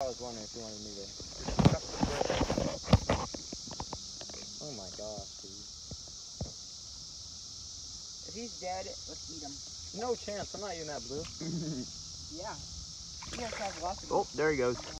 I was wondering if you wanted me to. Oh my gosh, dude. If he's dead, let's eat him. No chance. I'm not eating that blue. Yeah. He has to have lots of Oh, there he goes.